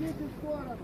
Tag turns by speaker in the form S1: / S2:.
S1: Идите в сторону.